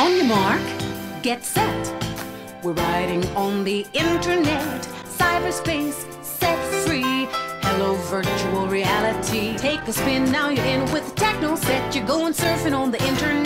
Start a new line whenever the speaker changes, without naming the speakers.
On your mark, get set. We're riding on the internet. Cyberspace set free. Hello, virtual reality. Take a spin, now you're in with the techno set. You're going surfing on the internet.